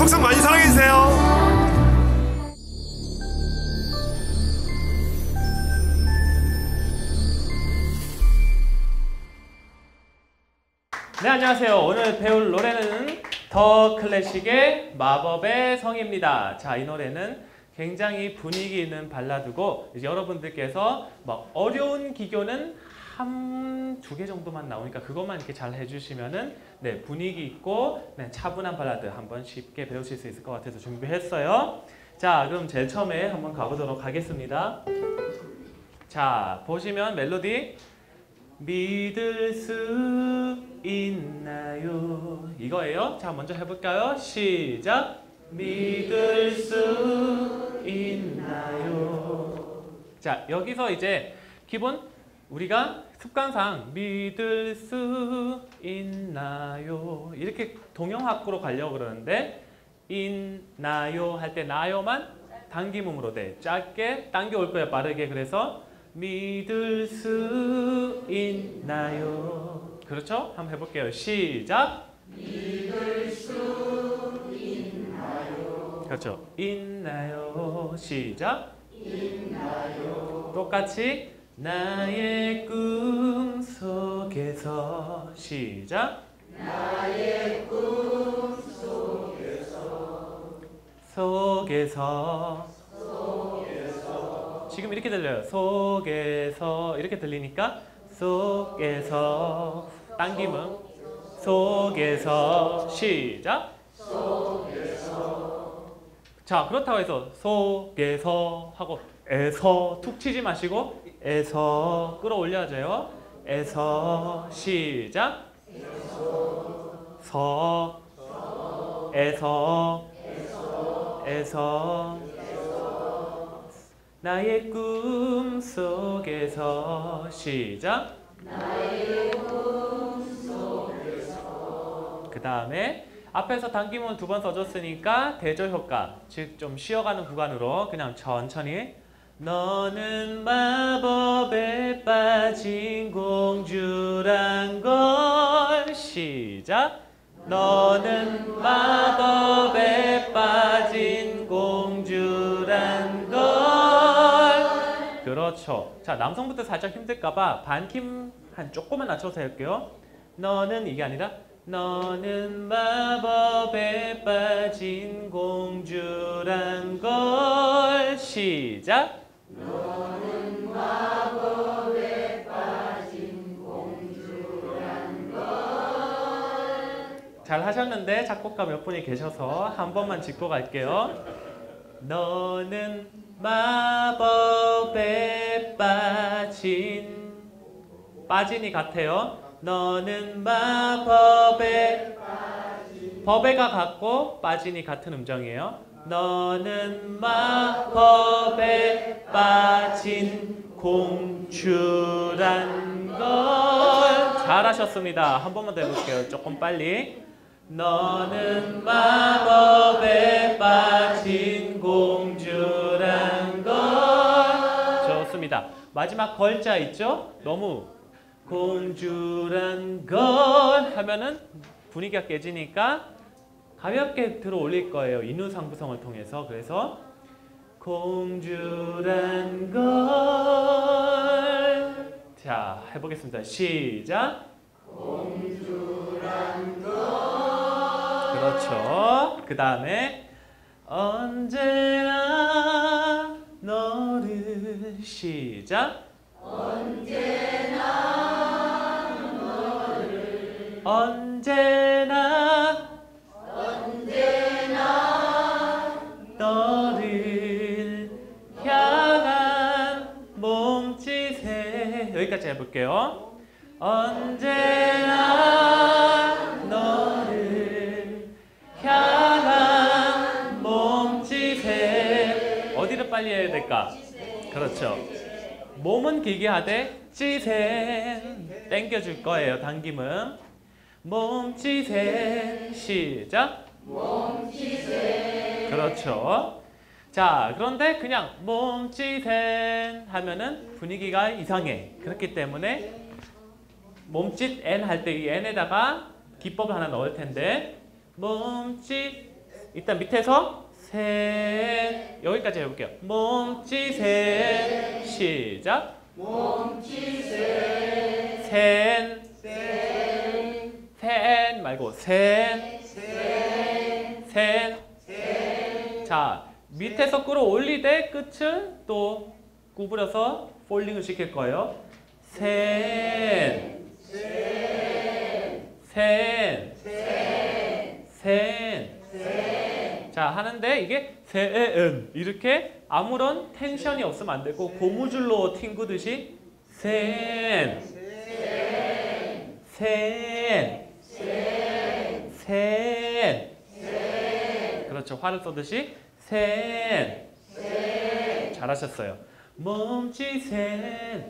톡성 많이 사랑해주세요. 네, 안녕하세요. 오늘 배울 노래는 더 클래식의 마법의 성입니다. 자, 이 노래는 굉장히 분위기 있는 발라드고 여러분들께서 막 어려운 기교는 한 두 개 정도만 나오니까 그것만 이렇게 잘 해주시면은 네 분위기 있고 네, 차분한 발라드 한번 쉽게 배우실 수 있을 것 같아서 준비했어요. 자, 그럼 제일 처음에 한번 가보도록 하겠습니다. 자, 보시면 멜로디 믿을 수 있나요? 이거예요. 자, 먼저 해볼까요? 시작. 믿을 수 있나요? 자, 여기서 이제 기본 우리가 습관상 믿을 수 있나요? 이렇게 동영학구로 가려고 그러는데 있나요 할 때 나요만 당김음으로 돼. 짧게 당겨 올 거예요. 빠르게. 그래서 믿을 수 있나요? 그렇죠? 한번 해볼게요. 시작. 믿을 수 있나요? 그렇죠. 있나요? 시작. 있나요? 똑같이 나의 꿈 속에서 시작. 나의 꿈 속에서 속에서 지금 이렇게 들려요. 속에서 이렇게 들리니까 속에서 당김은 속에서 시작. 속에서 자 그렇다고 해서 속에서 하고 에서 툭 치지 마시고 에서 끌어올려줘요. 에서 시작. 서 에서 에서 나의 꿈 속에서 시작. 그 다음에 앞에서 당김은 두번 써줬으니까 대조 효과 즉 좀 쉬어가는 구간으로 그냥 천천히 너는 마법에 빠진 공주란 걸. 시작. 너는 마법에 빠진 공주란 걸. 그렇죠. 자 남성부터 살짝 힘들까봐 반킴 한 조금만 낮춰서 할게요. 너는 이게 아니라 너는 마법에 빠진 공주란 걸. 시작 잘 하셨는데 작곡가 몇 분이 계셔서 한 번만 짚고 갈게요. 너는 마법에 빠진 빠진이 같아요. 너는 마법에 법에가 같고 빠진이 같은 음정이에요. 너는 마법에 빠진 공주란 걸 잘하셨습니다. 한 번만 더 해볼게요. 조금 빨리. 너는 마법에 빠진 공주란 걸 좋습니다. 마지막 걸자 있죠? 너무 공주란 걸 하면은 분위기가 깨지니까 가볍게 들어 올릴 거예요. 인후상부성을 통해서. 그래서 공주란 걸. 자, 해보겠습니다. 시작. 공주란 걸. 그렇죠. 그 다음에 언제나 너를 시작. 언제나 해볼게요. 언제나 너를 향한 몸짓에 어디를 빨리 해야 될까? 그렇죠. 몸은 길게 하되 찌센 땡겨줄 거예요. 당김은 몸짓에 시작. 몸짓에 그렇죠. 자 그런데 그냥 몸짓엔 하면은 분위기가 이상해. 그렇기 때문에 몸짓 n 할 때 이 n에다가 기법을 하나 넣을 텐데 몸짓 일단 밑에서 셋 여기까지 해볼게요. 몸짓 셋 시작. 몸짓 셋 셋. 셋 말고 셋. 셋. 밑에서 끌어올리되 끝을 또 구부려서 폴링을 시킬 거예요. 셋. 셋. 셋. 자 하는데 이게 셋은 이렇게 아무런 텐션이 없으면 안 되고 고무줄로 튕구듯이 셋. 셋. 셋. 그렇죠. 화를 쏘듯이 셋. 잘하셨어요. 몸짓셋.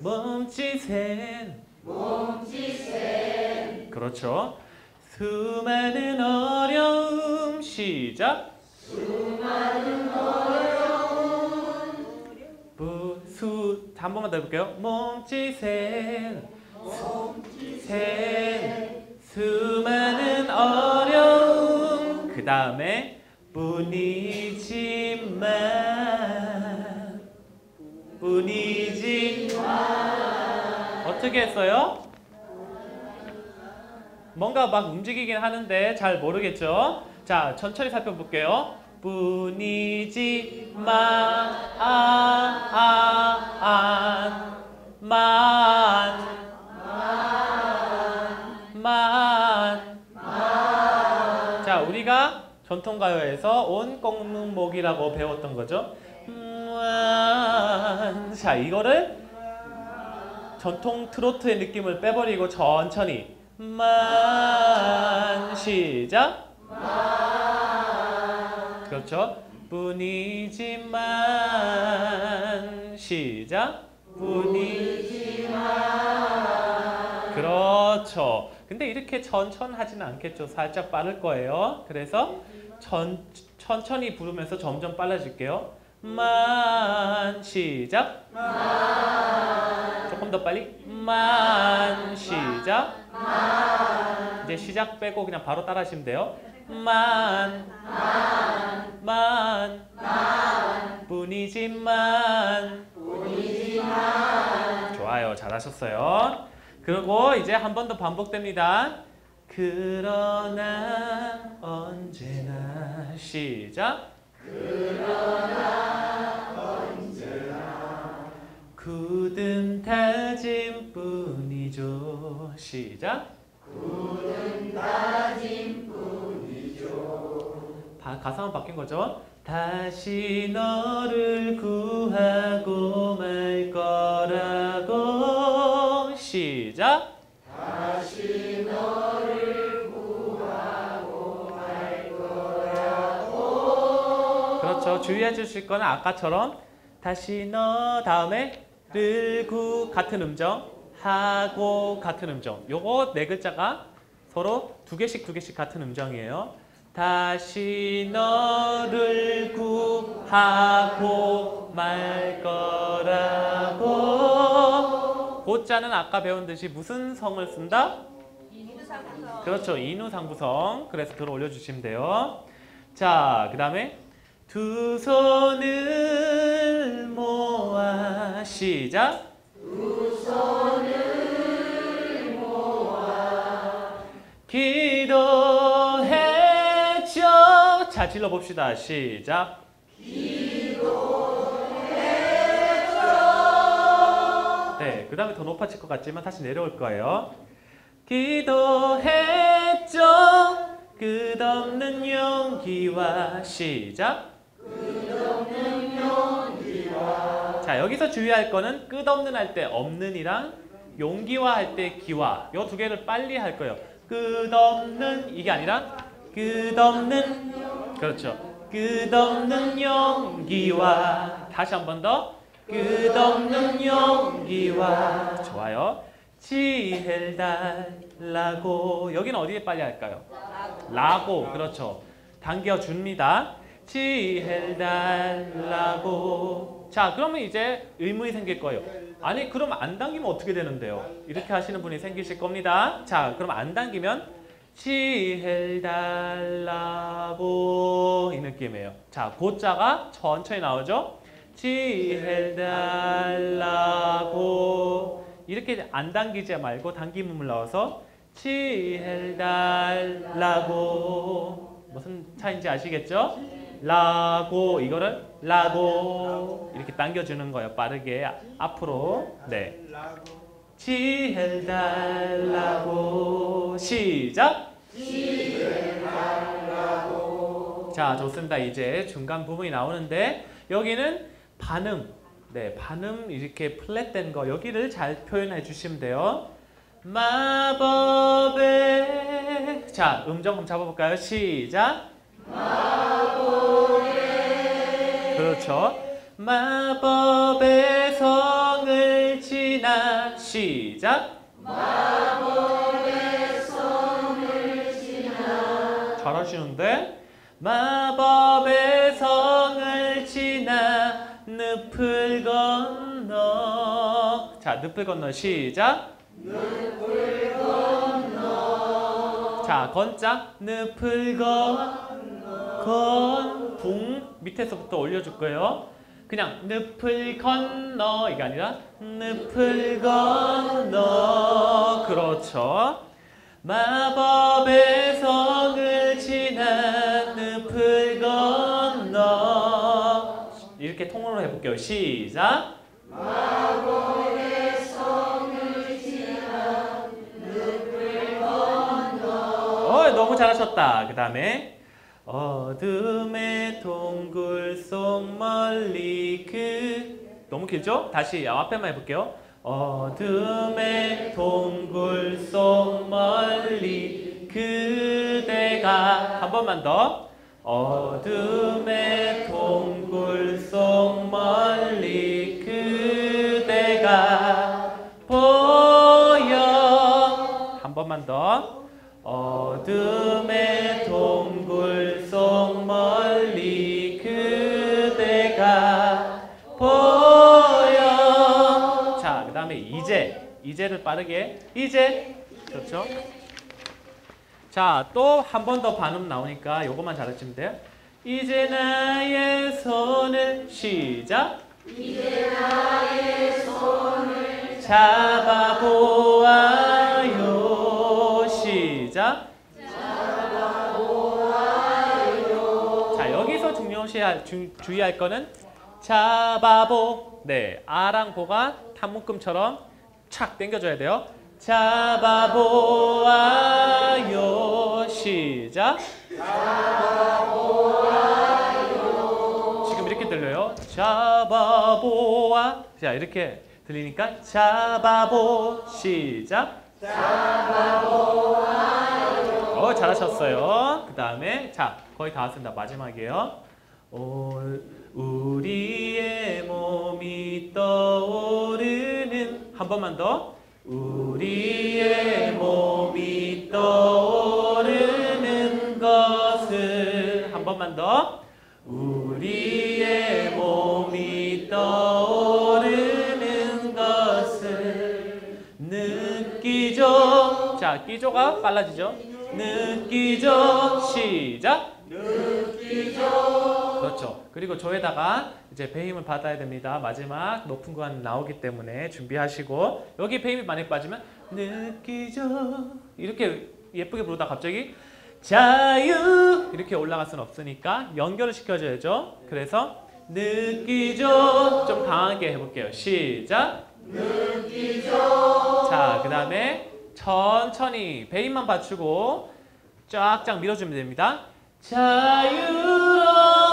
몸짓셋. 그렇죠. 수많은 어려움 시작. 수많은 어려움. 부수 한 번만 더 해볼게요. 몸짓셋. 셋. 수많은 어려움. 그 다음에 뿐이지만 뿐이지만 어떻게 했어요? 뭔가 막 움직이긴 하는데 잘 모르겠죠? 자, 천천히 살펴볼게요. 뿐이지만 아, 아, 안, 만, 만. 전통가요에서 온 꺾는목이라고 배웠던 거죠. 만. 자, 이거를 전통 트로트의 느낌을 빼버리고 천천히. 만 시작. 그렇죠? 뿐이지만 시작. 뿐이지만. 그렇죠 근데 이렇게 천천하지는 않겠죠. 살짝 빠를 거예요. 그래서 천, 천천히 부르면서 점점 빨라질게요. 만 시작. 조금 더 빨리. 만 시작. 이제 시작 빼고 그냥 바로 따라 하시면 돼요. 만 만, 뿐이지만. 좋아요. 잘하셨어요 그리고 이제 한 번 더 반복됩니다 그러나 언제나 시작 굳은 다짐 뿐이죠. 시작. 굳은 다짐 뿐이죠. 가사만 바뀐 거죠. 다시 너를 구하고 말 거라고 주의해 주실 거는 아까처럼 다시 너 다음에 를구 같은 음정 하고 같은 음정. 요거 네 글자가 서로 두 개씩 두 개씩 같은 음정이에요. 다시 너를 구하고 말 거라고. 고자는 아까 배운 듯이 무슨 성을 쓴다? 그렇죠. 인우상부성. 그래서 들어 올려주시면 돼요. 자 그 다음에 두 손을 모아 시작. 두 손을 모아 기도했죠. 자 질러 봅시다. 시작. 기도했죠. 네, 그 다음에 더 높아질 것 같지만 다시 내려올 거예요. 기도했죠. 끝없는 용기와 시작. 자 여기서 주의할 거는 끝없는 할 때 없는이랑 용기와 할때 기와 요두 개를 빨리 할 거예요. 끝없는 이게 아니라 끝없는 그렇죠. 끝없는 용기와 다시 한 번 더 끝없는 용기와 좋아요. 지혜를 달라고 여기는 어디에 빨리 할까요? 라고 그렇죠. 당겨 줍니다. 지혜를 달라고 자 그러면 이제 의문이 생길 거예요. 아니 그럼 안 당기면 어떻게 되는데요? 이렇게 하시는 분이 생기실 겁니다. 자 그럼 안 당기면 지혜를 달라고 이 느낌이에요. 자, 고자가 천천히 나오죠? 지혜를 달라고 이렇게 안 당기지 말고 당김음을 넣어서 지혜를 달라고 무슨 차인지 아시겠죠? 라고 이거를 라고 이렇게 당겨주는 거예요. 빠르게 앞으로 네. 지혜를 달라고 시작. 자 좋습니다. 이제 중간 부분이 나오는데 여기는 반음 네 반음 이렇게 플랫된 거 여기를 잘 표현해 주시면 돼요. 마법의 자 음정 한번 잡아볼까요? 시작. 그렇죠. 마법의 성을 지나 시작. 마법의 성을 지나 잘하시는데 마법의 성을 지나 늪을 건너 자 늪을 건너 시작. 늪을 건너 자 건자 늪을 건너 건 붕 밑에서부터 올려줄 거예요. 그냥 늪을 건너 이게 아니라 늪을 건너 그렇죠. 마법의 성을 지나 늪을 건너 이렇게 통으로 해볼게요. 시작. 어, 너무 잘하셨다. 그 다음에 어둠의 동굴 속 멀리 그 너무 길죠? 다시 앞에만 해볼게요. 어둠의 동굴 속 멀리 그대가 한 번만 더 어둠의 동굴 속 멀리 그대가 보여 한 번만 더 어둠의 이제 이제를 빠르게 이제 그렇죠? 자, 또 한 번 더 반음 나오니까 요것만 잘하시면 돼요. 이제 나의 손을 시작. 이제 나의 손을 잡아보아요. 시작. 자, 여기서 중요시할 주, 주의할 거는 잡아보. 네, 아랑 보가 탄묶음처럼 착 당겨줘야 돼요. 잡아보아요. 시작. 지금 이렇게 들려요. 잡아보아. 자, 이렇게 들리니까 잡아보. 시작. 어, 잘하셨어요. 그 다음에 자, 거의 다 왔습니다. 마지막이에요. 오, 우리의 몸이 떠오르는 한 번만 더. 우리의 몸이 떠오르는 것을 한 번만 더. 우리의 몸이 떠오르는 것을 느끼죠. 자, 끼조가 빨라지죠. 느끼죠. 시작. 그렇죠. 그리고 저에다가 이제 배임을 받아야 됩니다. 마지막 높은 구간 나오기 때문에 준비하시고 여기 배임이 많이 빠지면 느끼죠. 이렇게 예쁘게 부르다 갑자기 자유 이렇게 올라갈 수는 없으니까 연결을 시켜줘야죠. 그래서 느끼죠. 좀 강하게 해볼게요. 시작. 느끼죠. 자, 그 다음에 천천히 배임만 받치고 쫙쫙 밀어주면 됩니다. 자유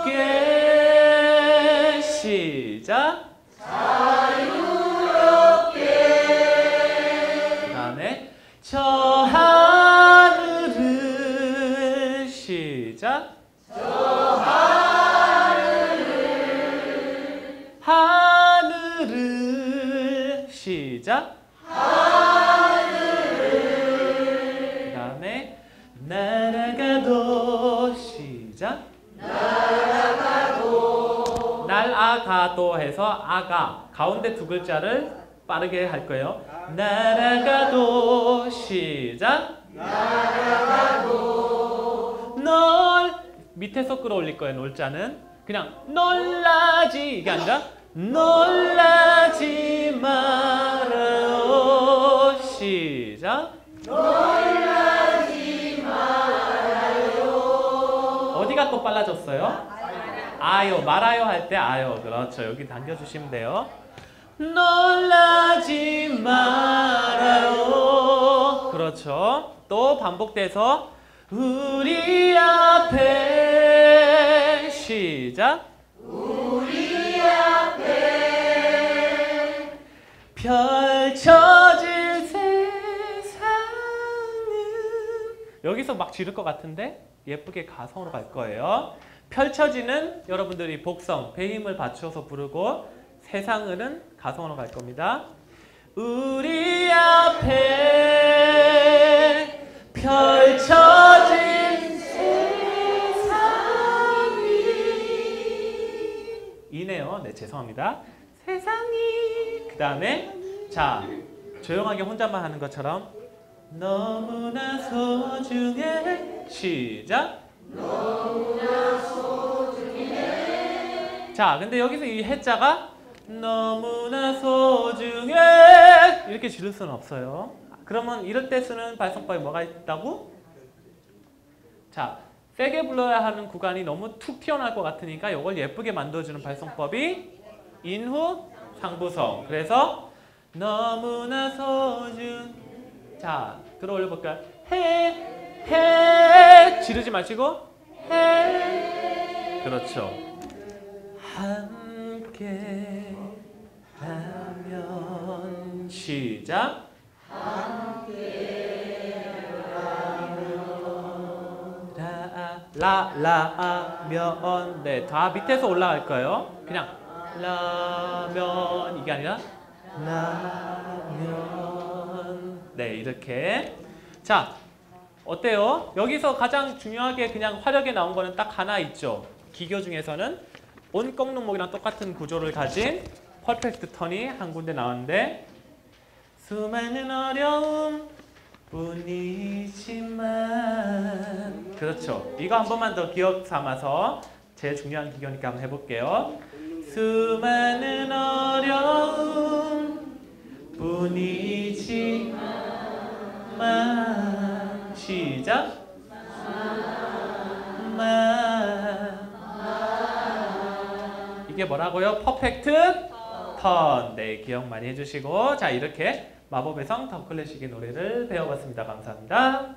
롭게 시작. 자유롭게. 그 다음에 저 날아가도 날아가도 해서 아가 가운데 두 글자를 빠르게 할 거예요 날아가도 시작 널 밑에서 끌어올릴 거예요. 놀자는 그냥 놀라지 이게 아니라 놀라지 말아요. 시작. 놀라지 말아요. 어디가 또 빨라졌어요? 아요 말아요 할 때 아요. 그렇죠. 여기 당겨주시면 돼요. 놀라지 말아요. 그렇죠. 또 반복돼서 우리 앞에 시작. 우리 앞에 펼쳐질 세상은. 여기서 막 지를 것 같은데? 예쁘게 가성으로 갈 거예요. 펼쳐지는 여러분들이 복성, 배힘을 받쳐서 부르고 세상은 가성으로 갈 겁니다. 우리 앞에 펼쳐진 세상이 이네요. 네, 죄송합니다. 세상이 그 다음에 자 조용하게 혼자만 하는 것처럼 너무나 소중해 시작 자, 근데 여기서 이 해자가 너무나 소중해 이렇게 지를 수는 없어요. 그러면 이럴 때 쓰는 발성법이 뭐가 있다고? 자, 세게 불러야 하는 구간이 너무 툭 튀어나올 것 같으니까 이걸 예쁘게 만들어주는 발성법이 인후 상부성. 그래서 너무나 소중. 자, 들어 올려볼까요? 해, 해. 지르지 마시고 해. 그렇죠. 함께 하면 시작. 라, 라, 면. 네, 다 밑에서 올라갈 거예요. 그냥 라면 이게 아니라 라면. 네, 이렇게. 자, 어때요? 여기서 가장 중요하게 그냥 화력에 나온 거는 딱 하나 있죠. 기교 중에서는 온 꺾는목이랑 똑같은 구조를 가진 퍼펙트 턴이 한 군데 나왔는데 수많은 어려움 뿐이지만 그렇죠. 이거 한 번만 더 기억 삼아서 제일 중요한 기교니까 한번 해볼게요. 수많은 어려움 뿐이지만 시작 뭐라고요? 퍼펙트 턴. 네, 기억 많이 해주시고 자 이렇게 마법의 성 더 클래식의 노래를 배워봤습니다. 감사합니다.